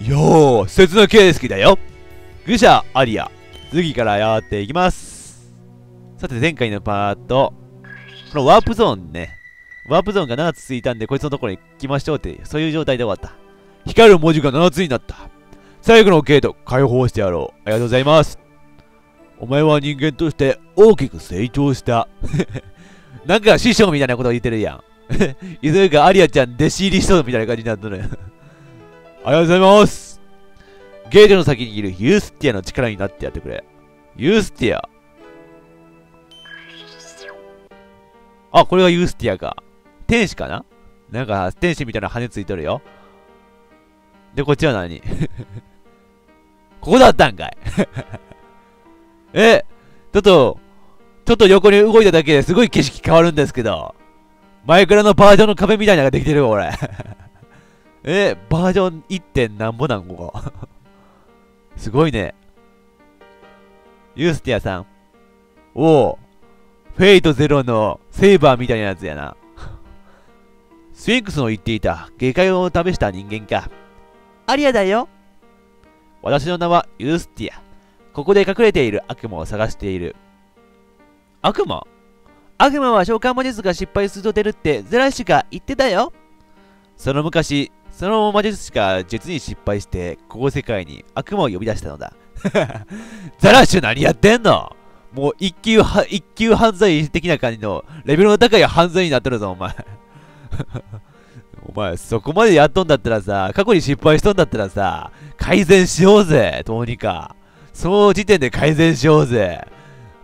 よー、節の形式だよ。愚者アリア。次からやっていきます。さて、前回のパート、このワープゾーンね。ワープゾーンが7つついたんで、こいつのところに来ましょうって、そういう状態で終わった。光る文字が7つになった。最後のゲート、解放してやろう。ありがとうございます。お前は人間として大きく成長した。なんか師匠みたいなこと言ってるやん。いずれかアリアちゃん弟子入りしそうみたいな感じになってる。ありがとうございます。ゲートの先にいるユースティアの力になってやってくれ。ユースティア。あ、これがユースティアか。天使かな？なんか天使みたいな羽ついとるよ。で、こっちは何？ここだったんかい え、ちょっと、ちょっと横に動いただけですごい景色変わるんですけど。前からのバージョンの壁みたいなのができてるよ、これ。え、バージョン 1. 点なんぼなん、ここ。すごいね。ユースティアさん。おお。フェイトゼロのセーバーみたいなやつやな。スフィンクスの言っていた下界を試した人間か。アリアだよ。私の名はユースティア。ここで隠れている悪魔を探している。悪魔？悪魔は召喚魔術が失敗すると出るってゼラシュが言ってたよ。その昔、その魔術師が実に失敗して、ここ世界に悪魔を呼び出したのだ。ザラッシュ何やってんの？もう一級は、一級犯罪的な感じのレベルの高い犯罪になってるぞ、お前。お前、そこまでやっとんだったらさ、過去に失敗しとんだったらさ、改善しようぜ、どうにか。その時点で改善しようぜ。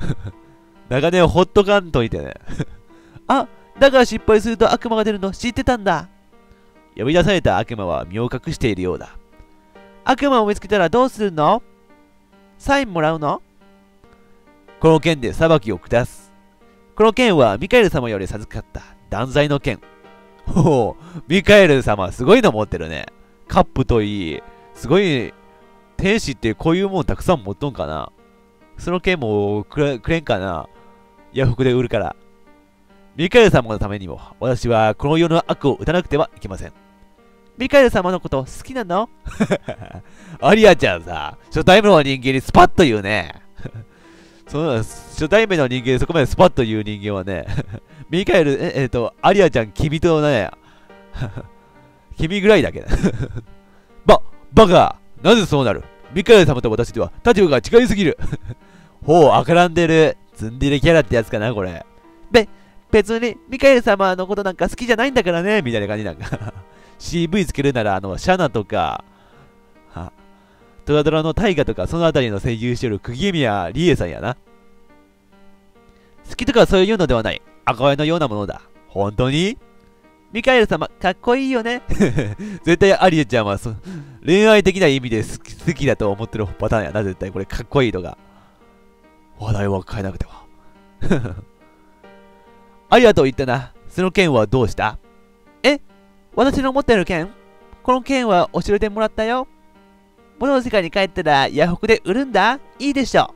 長年ほっとかんといてね。あ、だから失敗すると悪魔が出るの知ってたんだ。呼び出された悪魔は身を隠しているようだ。悪魔を見つけたらどうするの？サインもらうの？この剣で裁きを下す。この剣はミカエル様より授かった断罪の剣。ほう、ミカエル様すごいの持ってるね。カップといい、すごい、天使ってこういうもんたくさん持っとんかな。その剣もくれんかな。ヤフクで売るから。ミカエル様のためにも、私はこの世の悪を打たなくてはいけません。ミカエル様のこと好きなの？アリアちゃんさ、初対面の人間にスパッと言うね。その初対面の人間そこまでスパッと言う人間はね、ミカエル、え、えっ、と、アリアちゃん、君とね、君ぐらいだけど。ば、バカなぜそうなる？ミカエル様と私では立場が違いすぎる。ほう、あからんでる。ツンデレキャラってやつかな、これ。べ、別にミカエル様のことなんか好きじゃないんだからね、みたいな感じなんか。CV つけるなら、あの、シャナとか、は、トラドラの大河とか、そのあたりの声優してる釘宮理恵さんやな。好きとかそういうのではない。憧れのようなものだ。本当に？ミカエル様、かっこいいよね。絶対アリエちゃんは恋愛的な意味で好き好きだと思ってるパターンやな、絶対。これかっこいいとか。話題は変えなくては。ありがとう言ったな。その剣はどうした？え？私の持ってる剣この剣はお城でもらったよ。物の世界に帰ったらヤフオクで売るんだいいでしょ。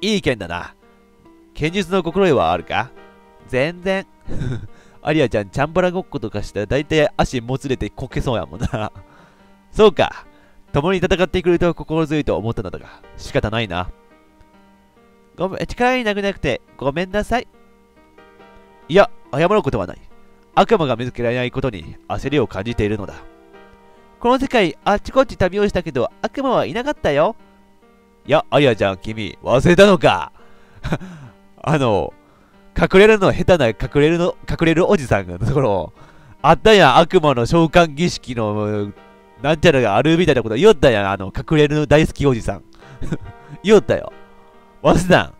いい剣だな。剣術の心得はあるか？全然。アリアちゃん、チャンバラごっことかしたら大体足もつれてこけそうやもんな。そうか。共に戦ってくれると心強いと思ったのだが、仕方ないな。ごめん、力になくなくてごめんなさい。いや、謝ることはない。悪魔が見つけられないことに焦りを感じているのだ。この世界、あっちこっち旅をしたけど、悪魔はいなかったよ。いや、アリアちゃん、君、忘れたのか。あの、隠れるの下手な隠れるの、隠れるおじさんのところ、あったやん、悪魔の召喚儀式の、なんちゃらがあるみたいなこと言おったやん、あの、隠れるの大好きおじさん。言おったよ。忘れたん。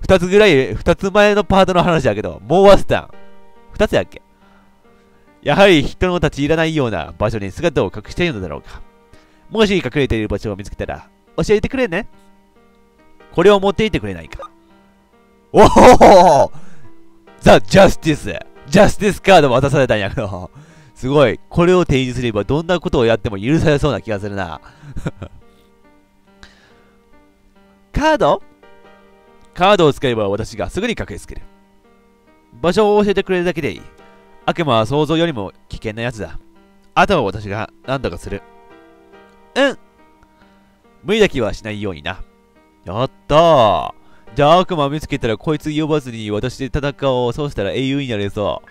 二つぐらい、二つ前のパートの話だけど、もう忘れたん。二つやっけ？やはり人の立ち入らないような場所に姿を隠しているのだろうか。もし隠れている場所を見つけたら、教えてくれね？これを持っていてくれないか。おおザ・ジャスティスジャスティスカード渡されたんやけど、すごい。これを提示すればどんなことをやっても許されそうな気がするな。カード？カードを使えば私がすぐに駆けつける。場所を教えてくれるだけでいい。悪魔は想像よりも危険なやつだ。あとは私が何とかする。うん無理だけはしないようにな。やったーじゃあ悪魔見つけたらこいつ呼ばずに私で戦おう。そうしたら英雄になれそ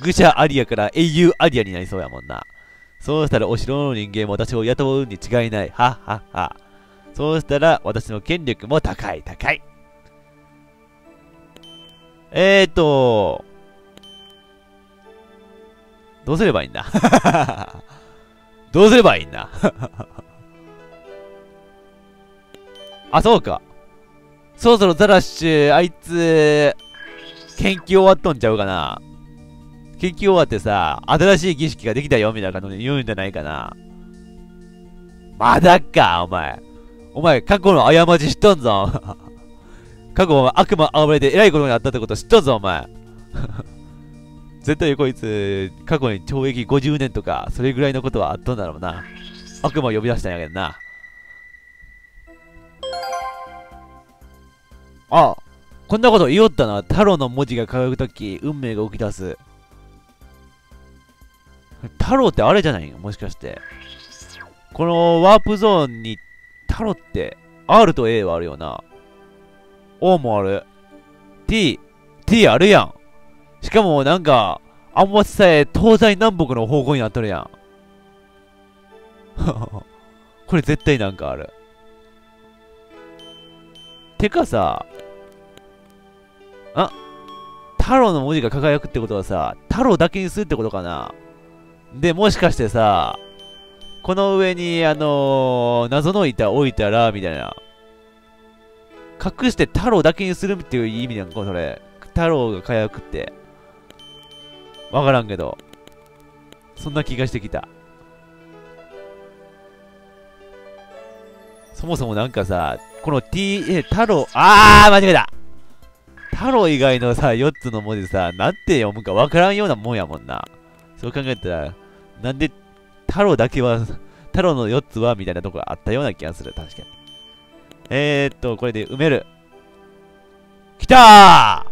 う。愚者アリアから英雄アリアになりそうやもんな。そうしたらお城の人間も私を雇うに違いない。はっはっは。そうしたら私の権力も高い高い。えーと、どうすればいいんだ？どうすればいいんだ？あ、そうか。そろそろザラッシュ、あいつ、研究終わっとんちゃうかな。研究終わってさ、新しい儀式ができたよ、みたいな感じで言うんじゃないかな。まだか、お前。お前、過去の過ち知っとんぞ。過去は悪魔暴れて偉いことになったってこと知っとんぞ、お前。絶対こいつ、過去に懲役50年とか、それぐらいのことはあったんだろうな。悪魔を呼び出したんやけどな。あ、こんなこと言おったな。太郎の文字が輝くとき、運命が起き出す。太郎ってあれじゃない？もしかして。このワープゾーンに太郎って R と A はあるよな。O もある。T、T あるやん。しかもなんか、あんまさえ東西南北の方向になっとるやん。これ絶対なんかある。てかさ、あ太郎の文字が輝くってことはさ、太郎だけにするってことかなで、もしかしてさ、この上に、あのー、謎の板置いたら、みたいな。隠して太郎だけにするっていう意味なんか、それ。太郎が輝くって。わからんけど。そんな気がしてきた。そもそもなんかさ、この T、え、太郎、あー間違えた太郎以外のさ、4つの文字さ、なんて読むかわからんようなもんやもんな。そう考えたら、なんで太郎だけは、太郎の4つはみたいなとこがあったような気がする。確かに。えー、っと、これで埋める。来た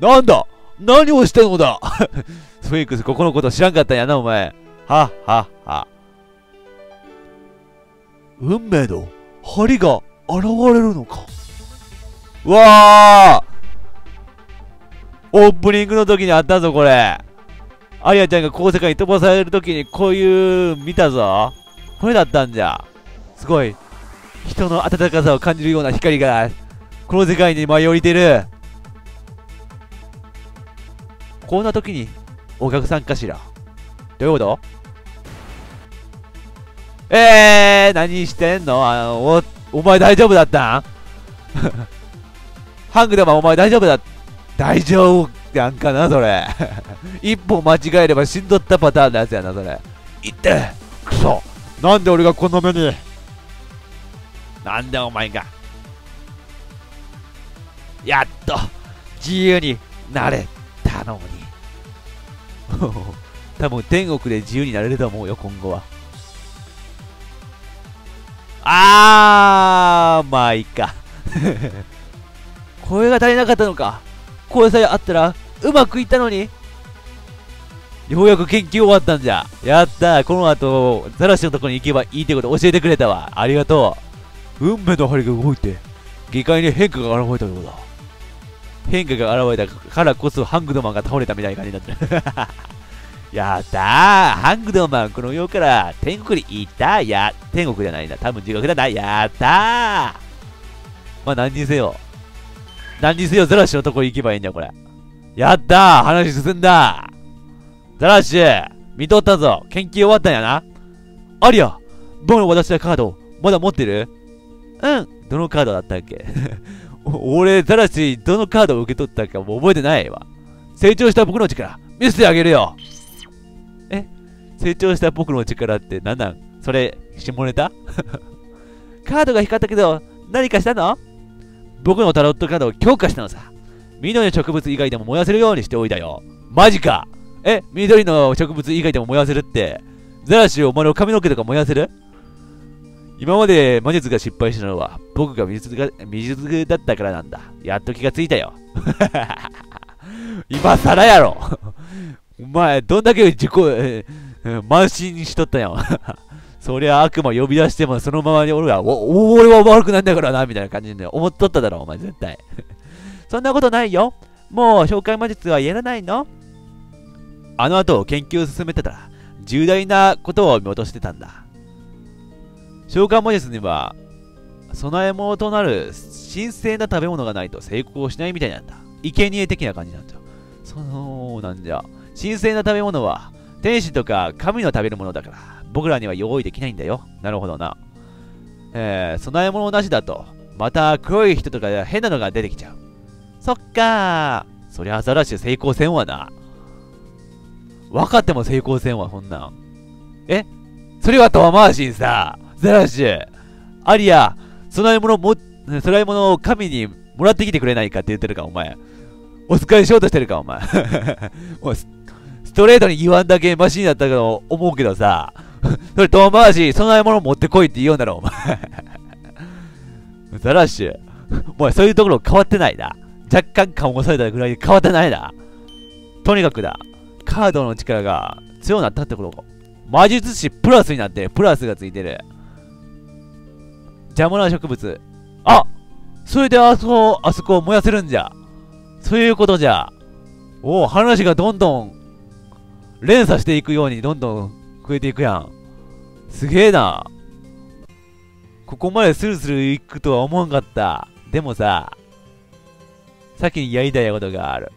ーなんだ？何をしたのだ？スフィンクス、ここのこと知らんかったんやな、お前。はっはっは。運命の針が現れるのか？うわーオープニングの時にあったぞ、これ。アリアちゃんがこう世界に飛ばされる時にこういう見たぞ。これだったんじゃ。すごい。人の温かさを感じるような光が、この世界に舞い降りてる。こんな時に、お客さんかしら？どういうこと？えー、何してんの？あの、お、お前大丈夫だった？ん ハングでもお前大丈夫だ大丈夫やんかな、それ。一歩間違えれば死んどったパターンのやつやな、それ。いってくそなんで俺がこの目に？なんでお前がやっと自由になれたのに。多分天国で自由になれると思うよ、今後は。あー、まあいいか。声が足りなかったのか。声さえあったらうまくいったのにようやく研究終わったんじゃ。やったこの後、ザラシのとこに行けばいいってこと教えてくれたわ。ありがとう。運命の針が動いて、下界に変化が現れたようだ。変化が現れたからこそハングドマンが倒れたみたいな感じになってる。やったーハングドマンこの世から天国に行ったや、天国じゃないんだ。多分地獄だな。やったーまあ何にせよ、何にせよ、ザラシのとこ行けばいいんだよ、これ。やったー話進んだザラシ見とったぞ研究終わったんやなありゃ僕の渡したカード、まだ持ってる？うん。どのカードだったっけ？俺、ザラシ、どのカードを受け取ったかもう覚えてないわ。成長した僕の力、見せてあげるよ。え？成長した僕の力って何なん？それ、下ネタ？カードが光ったけど、何かしたの？僕のタロットカードを強化したのさ。緑の植物以外でも燃やせるようにしておいたよ。マジか！え、緑の植物以外でも燃やせるって、ザラシお前の髪の毛とか燃やせる？今まで魔術が失敗したのは僕が未術が未術だったからなんだ。やっと気がついたよ。今更やろお前、どんだけ自己、えー、慢心しとったん そりゃ悪魔呼び出してもそのままに俺は、お、俺は悪くないんだからな、みたいな感じで思っとっただろ、お前絶対。そんなことないよ。もう、召喚魔術はやらないのあの後、研究を進めてたら、重大なことを見落としてたんだ。召喚魔術には、備え物となる神聖な食べ物がないと成功しないみたいなんだ。生贄的な感じなんだ。そうなんじゃ。神聖な食べ物は、天使とか神の食べるものだから、僕らには用意できないんだよ。なるほどな。えー、備え物なしだと、また黒い人とか変なのが出てきちゃう。そっかー。そりゃアザラシ成功せんわな。分かっても成功せんわ、こんなん。え？それは遠回しにさ、ザラシ、アリア、供え物も、供え物を神にもらってきてくれないかって言ってるか、お前。お使いしようとしてるか、お前。もうストレートに言わんだけマシンだったと思うけどさ、それ遠回し、供え物持ってこいって言うんだろ、お前。ザラッシュ、お前そういうところ変わってないな。若干顔をされたぐらい変わってないな。とにかくだ、カードの力が強くなったってこと魔術師プラスになって、プラスがついてる。邪魔な植物。あそれであそこ、あそこを燃やせるんじゃ。そういうことじゃ。おお、話がどんどん連鎖していくようにどんどん増えていくやん。すげえな。ここまでスルスルいくとは思わんかった。でもさ、先にやりたいことがある。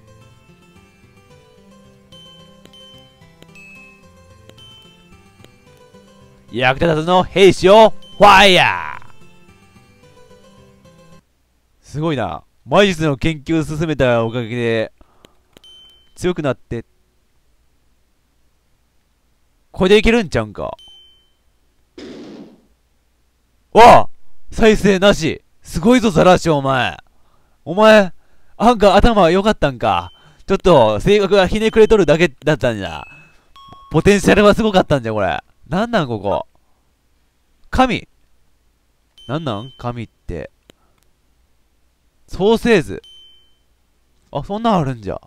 役立たずの兵士をファイヤーすごいな。魔術の研究を進めたおかげで、強くなって、これでいけるんちゃうんか。わあ再生なしすごいぞ、ザラッシュお前。お前、あんか頭良かったんか。ちょっと、性格がひねくれとるだけだったんじゃ。ポテンシャルはすごかったんじゃ、これ。なんなん、ここ。神なんなん？神って。ソーセーズ。あ、そんなんあるんじゃ。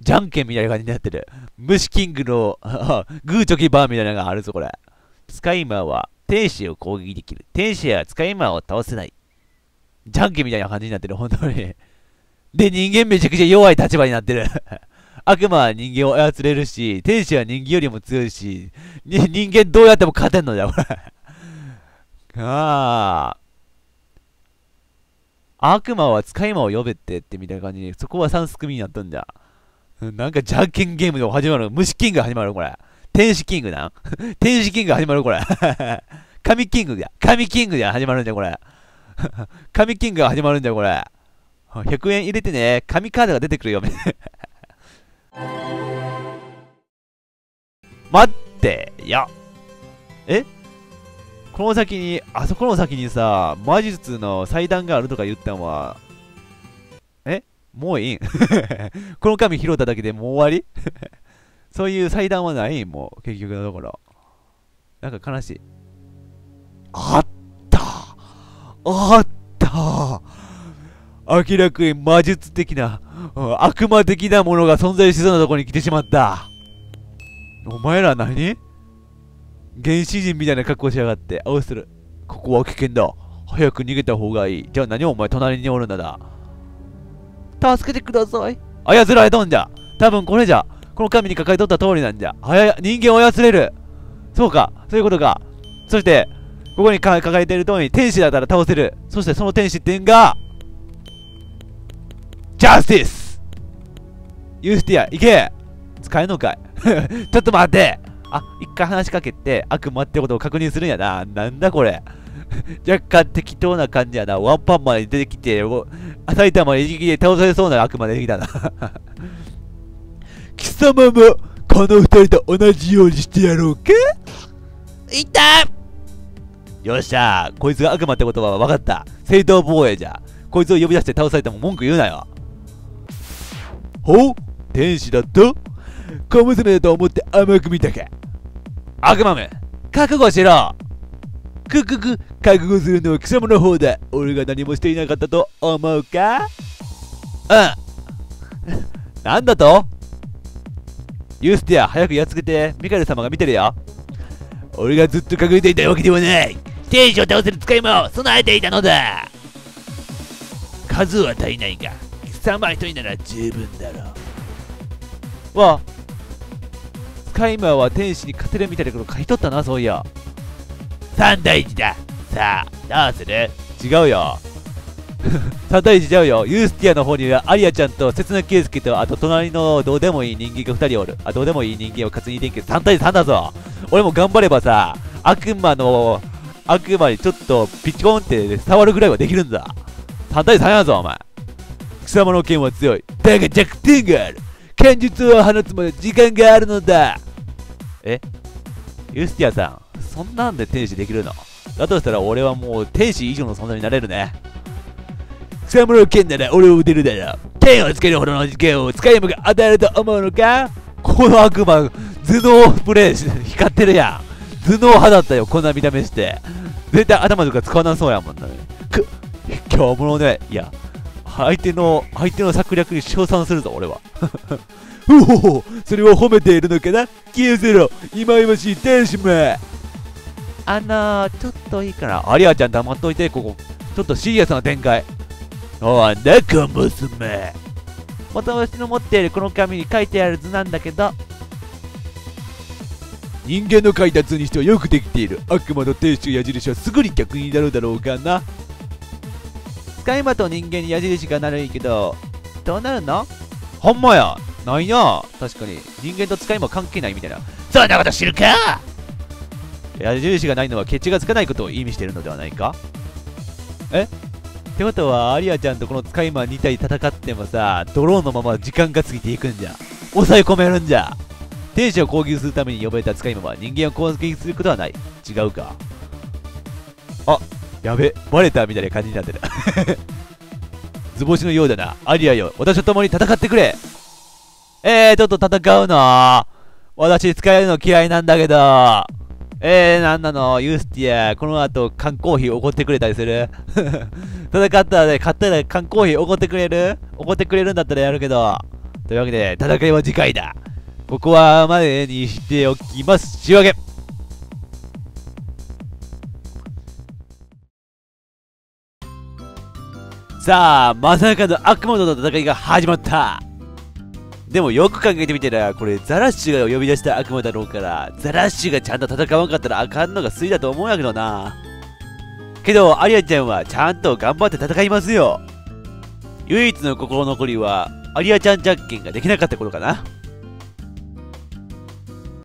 じゃんけんみたいな感じになってる。虫キングの グーチョキバーみたいなのがあるぞ、これ。スカイマーは天使を攻撃できる。天使はスカイマーを倒せない。じゃんけんみたいな感じになってる、本当に。で、人間めちゃくちゃ弱い立場になってる。悪魔は人間を操れるし、天使は人間よりも強いし、人間どうやっても勝てんのだよ、これ。ああ。悪魔は使い魔を呼べってってみたいな感じに、そこは3すくみになったんだ。なんかじゃんけんゲームで始まる。虫キング始まる、これ。天使キングな 天使キング始まる、これ。神キングだ。神キングで始まるんだよ、これ。神キングが始まるんだよ、これ。100円入れてね、神カードが出てくるよ。待ってよ。え？この先に、あそこの先にさ、魔術の祭壇があるとか言ったのは、え？もういい？ん この紙拾っただけでもう終わり？そういう祭壇はない？んもう、結局のところ。なんか悲しい。あった！あった！明らかに魔術的な、悪魔的なものが存在しそうなところに来てしまった。お前ら何？原始人みたいな格好しやがって。あ、うする。ここは危険だ。早く逃げた方がいい。じゃあ何お前隣におるんだな。助けてください。操られとんじゃ。多分これじゃ。この神に抱えとった通りなんじゃ。はや、人間を操れる。そうか。そういうことか。そして、ここに抱えている通りに天使だったら倒せる。そしてその天使ってんが、ジャスティスユースティア、行け使えんのかい？ちょっと待ってあ、一回話しかけて悪魔ってことを確認するんやな。なんだこれ。若干適当な感じやな。ワンパンまで出てきて、埼玉で一撃で倒されそうな悪魔出てきたな。貴様も、この二人と同じようにしてやろうかいたよっしゃこいつが悪魔ってことは分かった。正当防衛じゃ。こいつを呼び出して倒されても文句言うなよ。ほう？天使だと小娘だと思って甘く見たか？悪魔め覚悟しろ！くくく覚悟するのは貴様の方だ。俺が何もしていなかったと思うか？うん。なんだと？ユースティア早くやっつけて。ミカエル様が見てるよ。俺がずっと隠れていたわけではない。天使を倒せる使い魔を備えていたのだ。数は足りないが3番一人なら十分だろう。わカイマーは天使に勝てるみたいなこと書いとったなそういや。3対1だ。さあどうする？違うよ。3対1ちゃうよ。ユースティアの方にはアリアちゃんと刹那圭介とあと隣のどうでもいい人間が2人おる。あどうでもいい人間を担いでんけど3対3だぞ。俺も頑張ればさ悪魔の悪魔にちょっとピチコンって触るぐらいはできるんだ。3対3やぞお前。貴様の剣は強い。だが弱点がある。剣術を放つまで時間があるのだ。え？ユスティアさんそんなんで天使できるの？だとしたら俺はもう天使以上の存在になれるね。草むの剣なら俺を撃てるだろ剣をつけるほどの事件を使い魔が与えると思うのか？この悪魔頭脳プレイして光ってるやん。頭脳派だったよこんな見た目して。絶対頭とか使わなそうやもんねく今日ものねいや相手の相手の策略に称賛するぞ俺は。うほほそれを褒めているのかな？消えせろ忌々しい天使め。あのー、ちょっといいからアリアちゃん黙っといてここ。ちょっとシリアスな展開。おい猫娘。私の持っているこの紙に書いてある図なんだけど。人間の書いた図にしてはよくできている。悪魔の天使矢印はすぐに逆になるだろうかな。使い魔と人間に矢印がなるいいけどどうなるの？ほんまや。ないな。確かに。人間と使い魔関係ないみたいな。そんなこと知るか。矢印がないのは決着がつかないことを意味してるのではないか。え？ってことはアリアちゃんとこの使い魔2体戦ってもさドローンのまま時間が過ぎていくんじゃ。抑え込めるんじゃ。天使を攻撃するために呼ばれた使い魔は人間を攻撃することはない。違うか。あやべ。バレたみたいな感じになってる。図星のようだな。アリアよ。私と共に戦ってくれ。えー、ちょっと戦うの？私使えるの嫌いなんだけど。えー、なんなの？ユースティア、この後缶コーヒーおごってくれたりする？戦ったらね、買ったら缶コーヒーおごってくれる？おごってくれるんだったらやるけど。というわけで、戦いは次回だ。ここはまでにしておきます。仕上げさあ、まさかの悪魔との戦いが始まったでもよく考えてみたら、これザラッシュが呼び出した悪魔だろうから、ザラッシュがちゃんと戦わんかったらあかんのが推だと思うんやけどな。けど、アリアちゃんはちゃんと頑張って戦いますよ。唯一の心残りは、アリアちゃんじゃんけんができなかった頃かな。